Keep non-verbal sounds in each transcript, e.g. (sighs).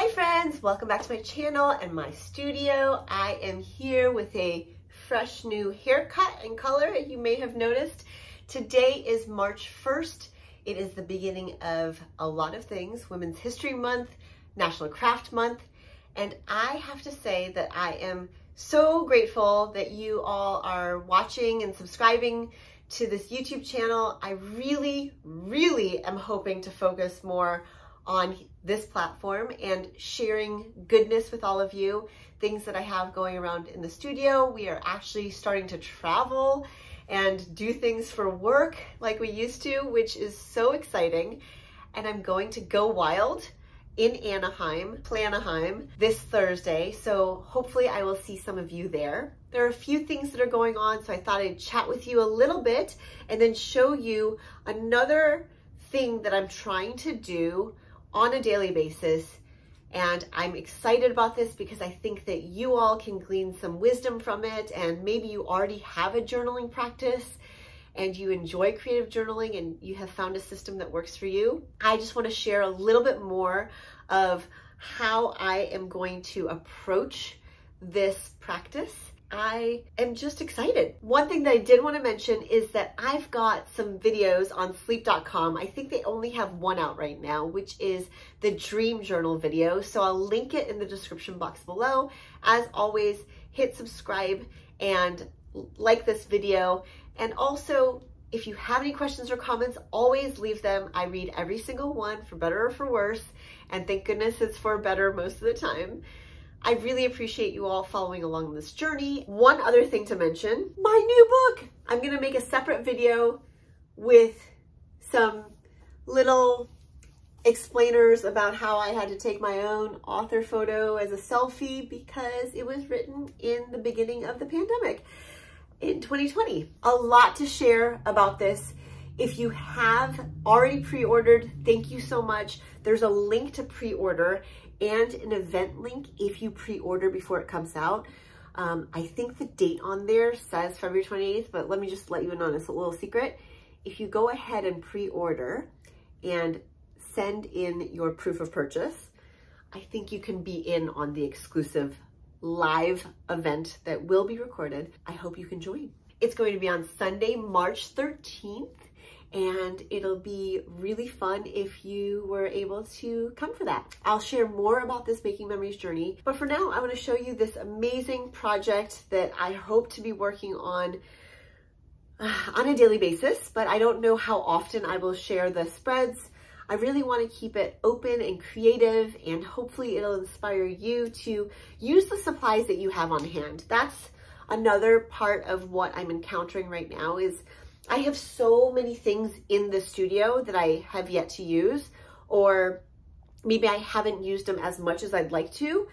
Hi friends, welcome back to my channel and my studio. I am here with a fresh new haircut and color you may have noticed. Today is March 1st. It is the beginning of a lot of things, Women's History Month, National Craft Month, and I have to say that I am so grateful that you all are watching and subscribing to this YouTube channel. I really, really am hoping to focus more on this platform and sharing goodness with all of you, things that I have going around in the studio. We are actually starting to travel and do things for work like we used to, which is so exciting. And I'm going to go wild in Anaheim, Planaheim, this Thursday. So hopefully I will see some of you there. There are a few things that are going on, so I thought I'd chat with you a little bit and then show you another thing that I'm trying to do on a daily basis. And I'm excited about this because I think that you all can glean some wisdom from it. And maybe you already have a journaling practice and you enjoy creative journaling and you have found a system that works for you. I just want to share a little bit more of how I am going to approach this practice I am just excited. One thing that I did want to mention is that I've got some videos on sleep.com. I think they only have one out right now, which is the dream journal video. So I'll link it in the description box below. As always, hit subscribe and like this video. And also, if you have any questions or comments, always leave them. I read every single one for better or for worse. And thank goodness it's for better most of the time. I really appreciate you all following along this journey. One other thing to mention, my new book. I'm gonna make a separate video with some little explainers about how I had to take my own author photo as a selfie because it was written in the beginning of the pandemic in 2020. A lot to share about this. If you have already pre-ordered, thank you so much. There's a link to pre-order and an event link if you pre-order before it comes out. Um, I think the date on there says February 28th, but let me just let you in on this little secret. If you go ahead and pre-order and send in your proof of purchase, I think you can be in on the exclusive live event that will be recorded. I hope you can join. It's going to be on Sunday, March 13th and it'll be really fun if you were able to come for that. I'll share more about this Making Memories journey, but for now, I wanna show you this amazing project that I hope to be working on (sighs) on a daily basis, but I don't know how often I will share the spreads. I really want to keep it open and creative and hopefully it'll inspire you to use the supplies that you have on hand. That's another part of what I'm encountering right now is I have so many things in the studio that I have yet to use, or maybe I haven't used them as much as I'd like to.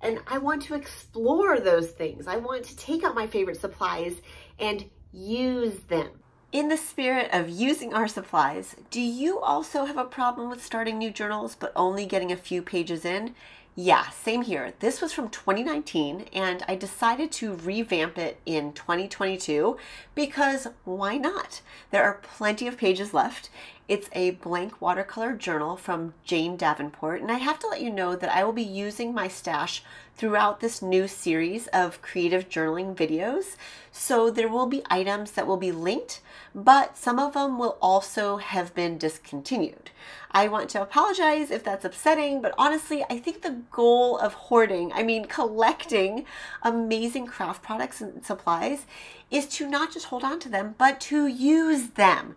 And I want to explore those things. I want to take out my favorite supplies and use them. In the spirit of using our supplies, do you also have a problem with starting new journals but only getting a few pages in? Yeah, same here. This was from 2019 and I decided to revamp it in 2022 because why not? There are plenty of pages left. It's a blank watercolor journal from Jane Davenport and I have to let you know that I will be using my stash throughout this new series of creative journaling videos. So there will be items that will be linked, but some of them will also have been discontinued. I want to apologize if that's upsetting, but honestly, I think the goal of hoarding, I mean, collecting amazing craft products and supplies is to not just hold on to them, but to use them.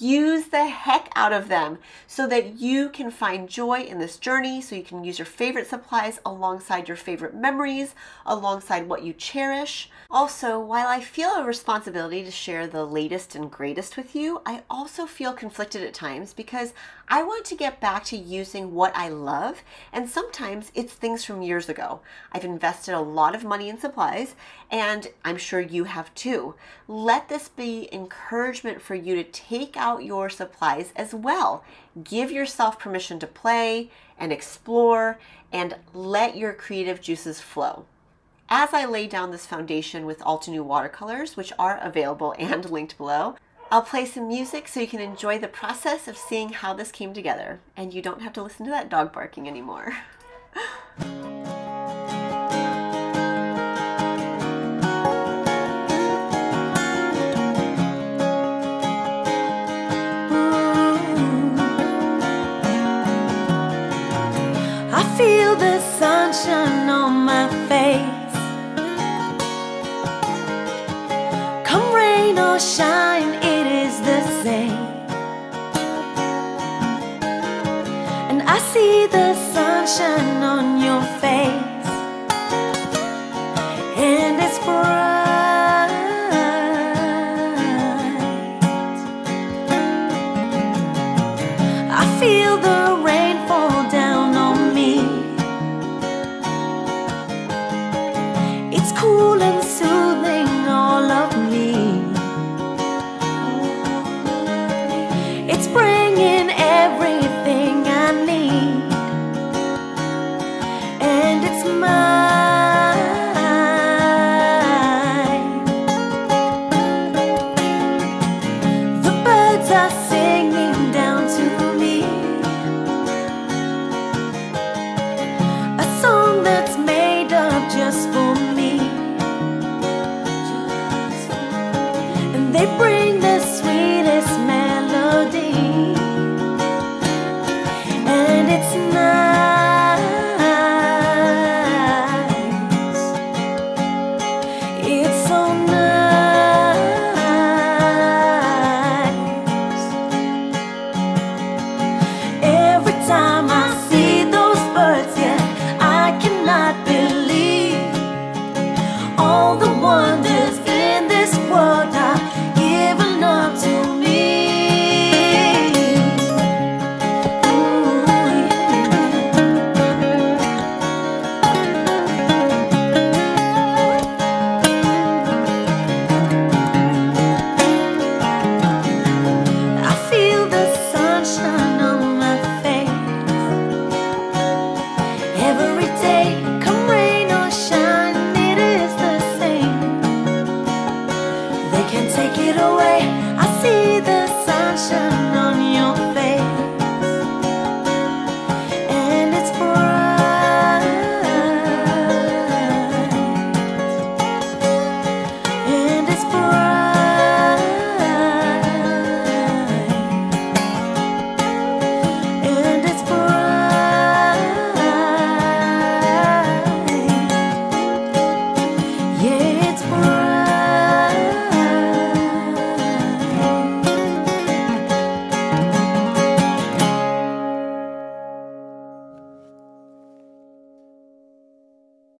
Use the heck out of them so that you can find joy in this journey, so you can use your favorite supplies alongside your favorite memories, alongside what you cherish. Also, while I feel a responsibility to share the latest and greatest with you, I also feel conflicted at times because I want to get back to using what I love, and sometimes it's things from years ago. I've invested a lot of money in supplies, and I'm sure you have too. Let this be encouragement for you to take out your supplies as well. Give yourself permission to play and explore and let your creative juices flow. As I lay down this foundation with Altenew watercolors, which are available (laughs) and linked below, I'll play some music so you can enjoy the process of seeing how this came together and you don't have to listen to that dog barking anymore. (laughs) shine, it is the same. And I see the sunshine on you. all the ones.